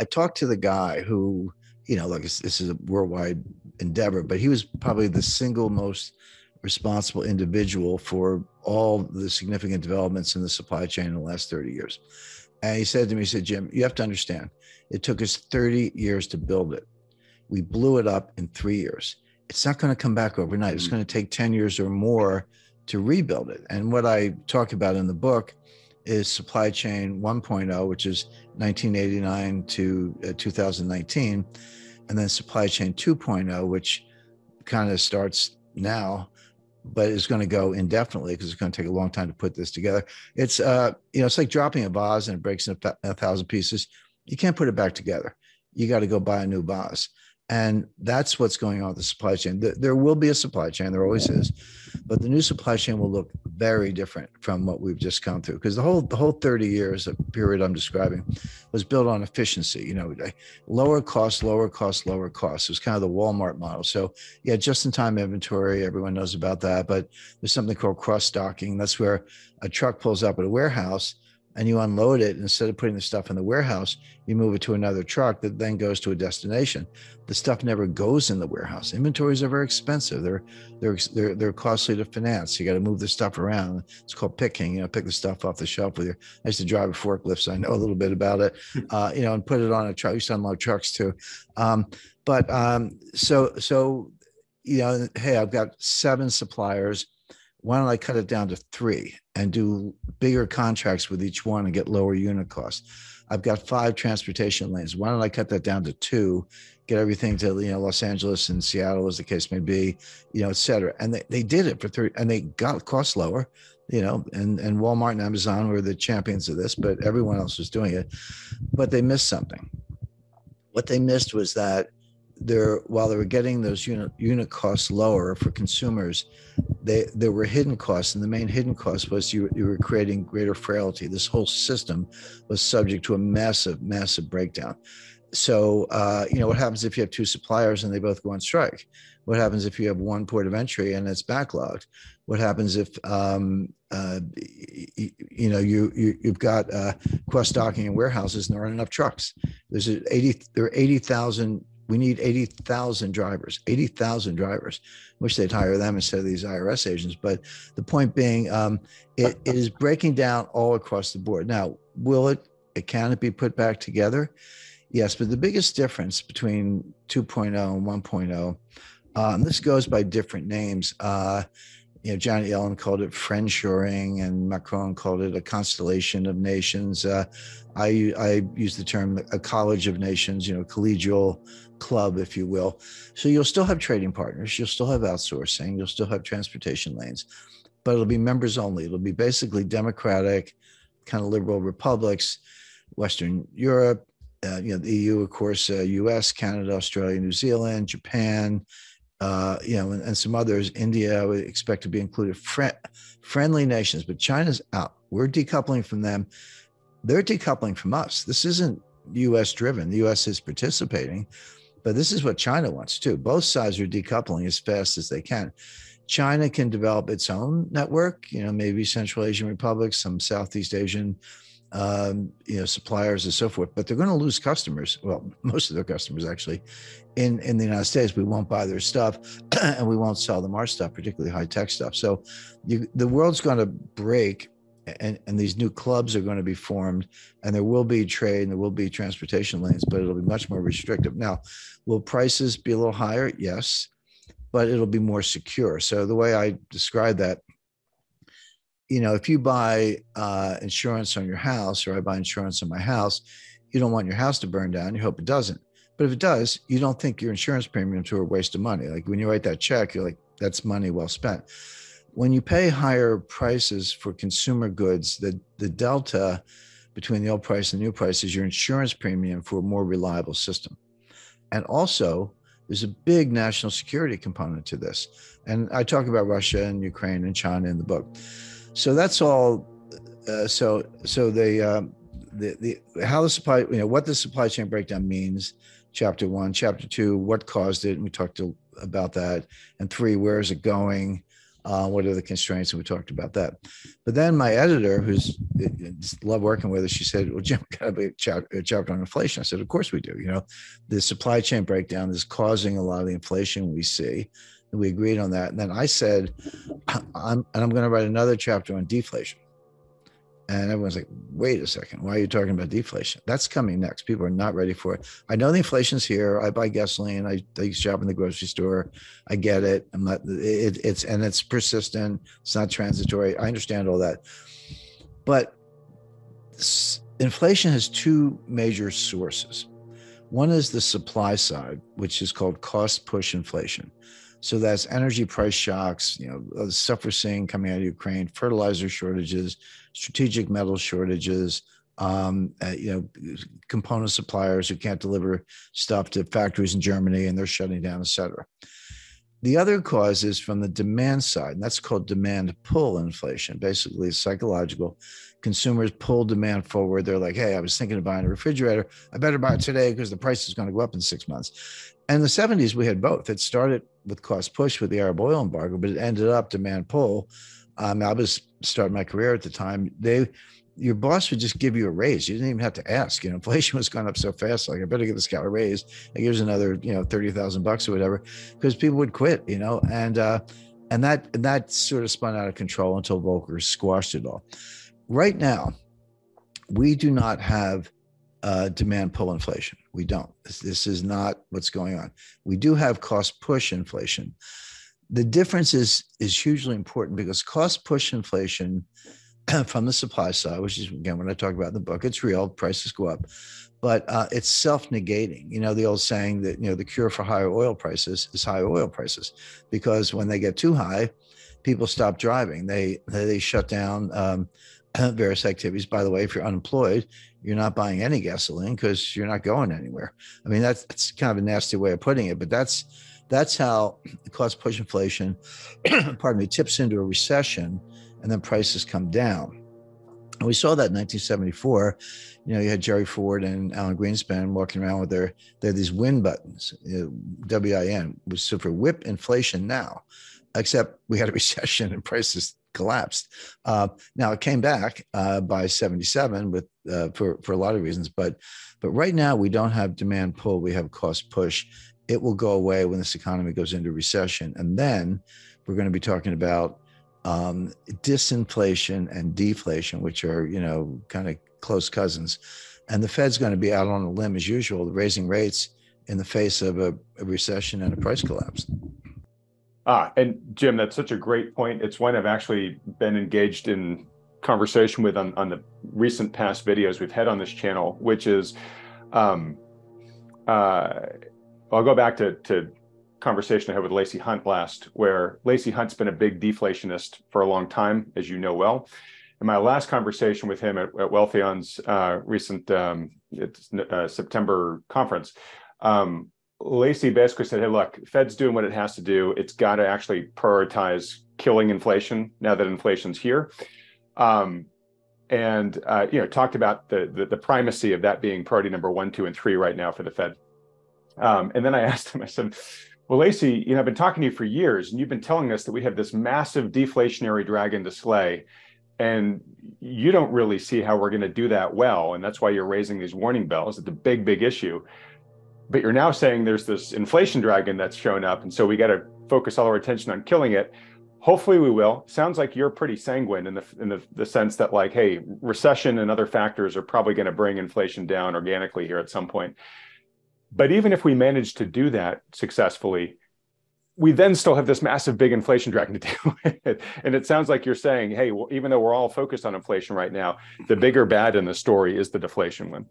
I talked to the guy who, you know, like this is a worldwide endeavor, but he was probably the single most responsible individual for all the significant developments in the supply chain in the last 30 years. And he said to me, he said, Jim, you have to understand, it took us 30 years to build it. We blew it up in three years. It's not going to come back overnight. It's mm. going to take 10 years or more to rebuild it. And what I talk about in the book is supply chain 1.0, which is 1989 to uh, 2019, and then supply chain 2.0, which kind of starts now but is going to go indefinitely because it's going to take a long time to put this together. It's uh, you know, it's like dropping a vase and it breaks in a, a thousand pieces. You can't put it back together. You got to go buy a new vase. And that's what's going on with the supply chain. There will be a supply chain, there always is, but the new supply chain will look very different from what we've just come through. Because the whole the whole 30 years of period I'm describing was built on efficiency. You know, lower cost, lower cost, lower cost. It was kind of the Walmart model. So yeah, just-in-time inventory, everyone knows about that. But there's something called cross-docking. That's where a truck pulls up at a warehouse and you unload it instead of putting the stuff in the warehouse you move it to another truck that then goes to a destination. The stuff never goes in the warehouse. Inventories are very expensive. They're they're they're, they're costly to finance. You got to move the stuff around. It's called picking you know pick the stuff off the shelf with your i used to drive a forklift so i know a little bit about it uh, you know and put it on a truck I used to unload trucks too. Um, but um, so so you know hey i've got seven suppliers why don't I cut it down to three and do bigger contracts with each one and get lower unit costs? I've got five transportation lanes. Why don't I cut that down to two, get everything to you know Los Angeles and Seattle, as the case may be, you know, et cetera. And they, they did it for three, and they got costs lower, you know, and and Walmart and Amazon were the champions of this, but everyone else was doing it. But they missed something. What they missed was that there while they were getting those unit unit costs lower for consumers they there were hidden costs and the main hidden cost was you, you were creating greater frailty. This whole system was subject to a massive massive breakdown. So uh, you know what happens if you have two suppliers and they both go on strike? What happens if you have one port of entry and it's backlogged? What happens if um, uh, you, you, know you, you have got uh, cross docking and warehouses and there aren't enough trucks? There's 80 there are 80,000 we need 80,000 drivers, 80,000 drivers. Wish they'd hire them instead of these IRS agents. But the point being, um, it, it is breaking down all across the board. Now, will it, it can it be put back together? Yes, but the biggest difference between 2.0 and 1.0, um, this goes by different names. Uh, you know, Janet Yellen called it friendshoring, and Macron called it a constellation of nations. Uh, I I use the term a college of nations, you know, collegial club, if you will. So you'll still have trading partners, you'll still have outsourcing, you'll still have transportation lanes, but it'll be members only. It'll be basically democratic, kind of liberal republics, Western Europe, uh, you know, the EU, of course, uh, U.S., Canada, Australia, New Zealand, Japan, uh, you know, and, and, some others. India, I would expect to be included. friendly nations, but China's out. We're decoupling from them. They're decoupling from us. This isn't U.S. driven. The U.S. is participating, but this is what China wants too. Both sides are decoupling as fast as they can. China can develop its own network, you know, maybe Central Asian republics, some Southeast Asian, um, you know, suppliers and so forth. But they're going to lose customers. Well, most of their customers actually, in in the United States. We won't buy their stuff, and we won't sell them our stuff, particularly high tech stuff. So, you, the world's going to break and, and these new clubs are going to be formed and there will be trade and there will be transportation lanes but it'll be much more restrictive now will prices be a little higher yes but it'll be more secure so the way i describe that you know if you buy uh, insurance on your house or i buy insurance on my house you don't want your house to burn down you hope it doesn't but if it does you don't think your insurance premiums are a waste of money like when you write that check you're like that's money well spent when you pay higher prices for consumer goods, the, the delta between the old price and the new price is your insurance premium for a more reliable system. And also, there's a big national security component to this. And I talk about Russia and Ukraine and China in the book. So that's all. Uh, so so the, uh, the the how the supply you know what the supply chain breakdown means. Chapter one, chapter two, what caused it, and we talked to, about that. And three, where is it going? Uh, what are the constraints? And we talked about that. But then my editor, who's love working with us, she said, "Well, Jim, got to be a chapter, a chapter on inflation." I said, "Of course we do. You know, the supply chain breakdown is causing a lot of the inflation we see." We agreed on that. And then I said, "I'm and I'm going to write another chapter on deflation." And everyone's like, wait a second, why are you talking about deflation? That's coming next. People are not ready for it. I know the inflation's here. I buy gasoline. I, I shop in the grocery store. I get it. I'm not, it, it's, and it's persistent. It's not transitory. I understand all that. But inflation has two major sources. One is the supply side, which is called cost push inflation. So that's energy price shocks, you know, the stuff we're seeing coming out of Ukraine, fertilizer shortages, strategic metal shortages, um, uh, you know, component suppliers who can't deliver stuff to factories in Germany and they're shutting down, et cetera. The other cause is from the demand side, and that's called demand pull inflation. Basically, it's psychological. Consumers pull demand forward. They're like, hey, I was thinking of buying a refrigerator. I better buy it today because the price is going to go up in six months. And the 70s, we had both. It started with cost push with the Arab oil embargo, but it ended up demand pull. Um, I was starting my career at the time. They your boss would just give you a raise. You didn't even have to ask. You know, inflation was going up so fast. Like, I better give this guy a raise. Like, here's another, you know, thirty thousand bucks or whatever, because people would quit. You know, and uh, and that and that sort of spun out of control until Volcker squashed it all. Right now, we do not have uh, demand pull inflation. We don't. This, this is not what's going on. We do have cost push inflation. The difference is is hugely important because cost push inflation from the supply side, which is again when I talk about in the book, it's real. Prices go up, but uh, it's self-negating. You know the old saying that you know the cure for higher oil prices is higher oil prices, because when they get too high, people stop driving. They they shut down um, various activities. By the way, if you're unemployed, you're not buying any gasoline because you're not going anywhere. I mean that's, that's kind of a nasty way of putting it, but that's that's how cost push inflation, pardon me, tips into a recession and then prices come down. And we saw that in 1974. You know, you had Jerry Ford and Alan Greenspan walking around with their, they're these win buttons, uh, you know, WIN, was for whip inflation now, except we had a recession and prices collapsed. Uh, now it came back uh, by 77 with uh, for for a lot of reasons, but but right now we don't have demand pull, we have cost push. It will go away when this economy goes into recession, and then we're going to be talking about um, disinflation and deflation, which are, you know, kind of close cousins. And the Fed's going to be out on a limb as usual, raising rates in the face of a, a recession and a price collapse. Ah, and Jim, that's such a great point. It's one I've actually been engaged in conversation with on, on the recent past videos we've had on this channel, which is, um, uh, I'll go back to, to conversation I had with Lacey Hunt last, where Lacey Hunt's been a big deflationist for a long time, as you know well. In my last conversation with him at, at Wealthion's uh, recent um, uh, September conference, um, Lacey basically said, "Hey, look, Fed's doing what it has to do. It's got to actually prioritize killing inflation now that inflation's here." Um, and uh, you know, talked about the, the, the primacy of that being priority number one, two, and three right now for the Fed. Um, and then I asked him, I said, well, Lacey, you know, I've been talking to you for years, and you've been telling us that we have this massive deflationary drag into slay, and you don't really see how we're going to do that well, and that's why you're raising these warning bells. It's a big, big issue. But you're now saying there's this inflation dragon that's shown up, and so we got to focus all our attention on killing it. Hopefully, we will. Sounds like you're pretty sanguine in the in the, the sense that, like, hey, recession and other factors are probably going to bring inflation down organically here at some point. But even if we manage to do that successfully, we then still have this massive big inflation dragon to deal with. And it sounds like you're saying, hey, well, even though we're all focused on inflation right now, the bigger bad in the story is the deflation one.